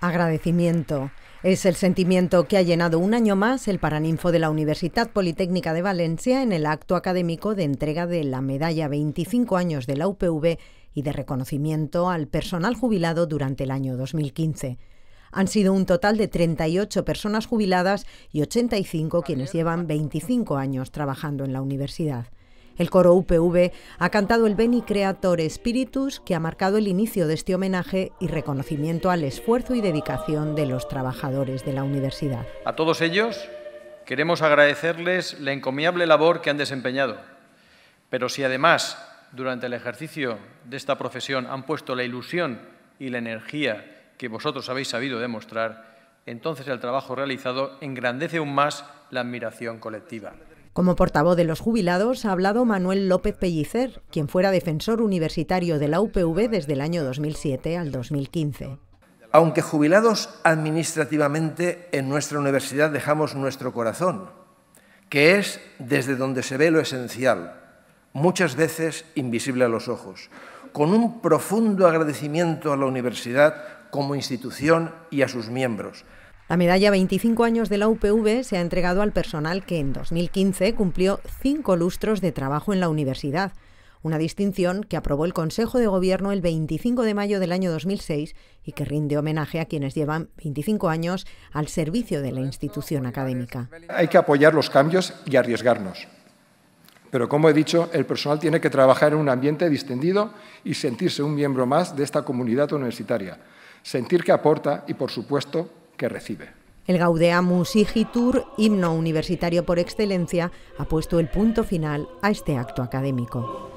Agradecimiento. Es el sentimiento que ha llenado un año más el Paraninfo de la Universidad Politécnica de Valencia en el acto académico de entrega de la medalla 25 años de la UPV y de reconocimiento al personal jubilado durante el año 2015. Han sido un total de 38 personas jubiladas y 85 quienes llevan 25 años trabajando en la universidad. El coro UPV ha cantado el Beni Creator Spiritus, que ha marcado el inicio de este homenaje y reconocimiento al esfuerzo y dedicación de los trabajadores de la universidad. A todos ellos queremos agradecerles la encomiable labor que han desempeñado. Pero si además durante el ejercicio de esta profesión han puesto la ilusión y la energía que vosotros habéis sabido demostrar, entonces el trabajo realizado engrandece aún más la admiración colectiva. Como portavoz de los jubilados ha hablado Manuel López Pellicer, quien fuera defensor universitario de la UPV desde el año 2007 al 2015. Aunque jubilados administrativamente, en nuestra universidad dejamos nuestro corazón, que es desde donde se ve lo esencial, muchas veces invisible a los ojos, con un profundo agradecimiento a la universidad como institución y a sus miembros, la medalla 25 años de la UPV se ha entregado al personal que en 2015 cumplió cinco lustros de trabajo en la universidad, una distinción que aprobó el Consejo de Gobierno el 25 de mayo del año 2006 y que rinde homenaje a quienes llevan 25 años al servicio de la institución académica. Hay que apoyar los cambios y arriesgarnos. Pero como he dicho, el personal tiene que trabajar en un ambiente distendido y sentirse un miembro más de esta comunidad universitaria, sentir que aporta y, por supuesto, El Gaudeamus Igitur, himno universitario por excelencia, ha puesto el punto final a este acto académico.